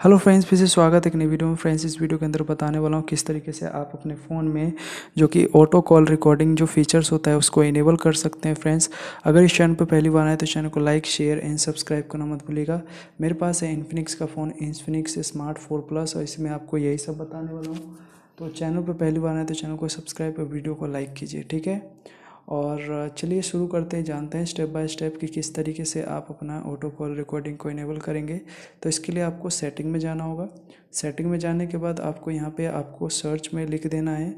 Hello friends फिर से स्वागत है एक नई वीडियो में। फ्रेंड्स इस वीडियो के अंदर बताने वाला हूँ किस तरीके से आप अपने फ़ोन में जो कि ऑटो कॉल रिकॉर्डिंग जो फीचर्स होता है उसको इनेबल कर सकते हैं। फ्रेंड्स अगर इस चैनल पर पहली बार आए तो चैनल को लाइक शेयर एंड सब्सक्राइब करना मत भूलिएगा। मेरे पास है इन्फिनिक्स का phone Infinix smart four plus और इसमें आपको यही सब बताने वाला हूँ। तो चैनल पर पहली बार आए तो चैनल को सब्सक्राइब और वीडियो को लाइक कीजिए, ठीक है? और चलिए शुरू करते हैं, जानते हैं स्टेप बाय स्टेप कि किस तरीके से आप अपना ऑटो कॉल रिकॉर्डिंग को इनेबल करेंगे। तो इसके लिए आपको सेटिंग में जाना होगा। सेटिंग में जाने के बाद आपको यहाँ पे आपको सर्च में लिख देना है।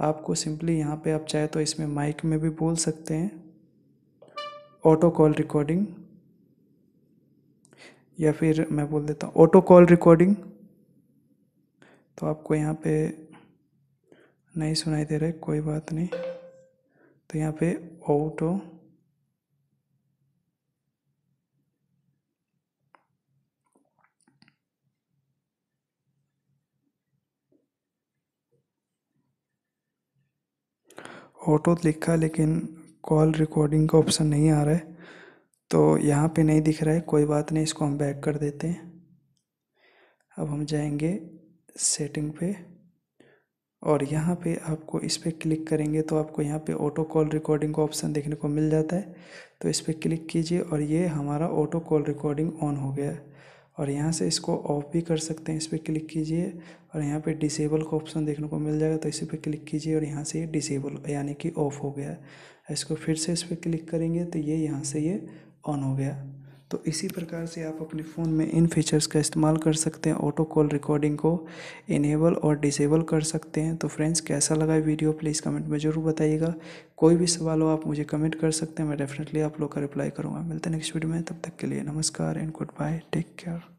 आपको सिंपली यहाँ पे आप चाहे तो इसमें माइक में भी बोल सकते हैं। ऑटो कॉल रिकॉर्डिंग या फिर मैं बोल देता हूँ ऑटो कॉल रिकॉर्डिंग तो आपको यहाँ पे नहीं सुनाई दे रहा है, कोई बात नहीं। तो यहाँ पे ऑटो ऑटो लिखा, लेकिन कॉल रिकॉर्डिंग का ऑप्शन नहीं आ रहा है। तो यहाँ पे नहीं दिख रहा है, कोई बात नहीं, इसको हम बैक कर देते हैं। अब हम जाएँगे सेटिंग पे। और यहाँ पे आपको इस पर क्लिक करेंगे तो आपको यहाँ पे ऑटो कॉल रिकॉर्डिंग का ऑप्शन देखने को मिल जाता है। तो इस पर क्लिक कीजिए और ये हमारा ऑटो कॉल रिकॉर्डिंग ऑन हो गया। है और यहाँ से इसको ऑफ़ भी कर सकते हैं। इस पर क्लिक कीजिए और यहाँ पे डिसेबल का ऑप्शन देखने को मिल जाएगा। तो इसी पर क्लिक कीजिए और यहाँ से ये डिसेबल यानी कि ऑफ़ हो गया। है इसको फिर से इस पर क्लिक करेंगे तो ये यहाँ से ये ऑन हो गया। तो इसी प्रकार से आप अपने फ़ोन में इन फीचर्स का इस्तेमाल कर सकते हैं। ऑटो कॉल रिकॉर्डिंग को इनेबल और डिसेबल कर सकते हैं। तो फ्रेंड्स, कैसा लगा वीडियो? प्लीज़ कमेंट में ज़रूर बताइएगा। कोई भी सवाल हो, आप मुझे कमेंट कर सकते हैं। मैं डेफिनेटली आप लोग का रिप्लाई करूँगा। मिलते हैं नेक्स्ट वीडियो में। तब तक के लिए नमस्कार and good bye. Take care.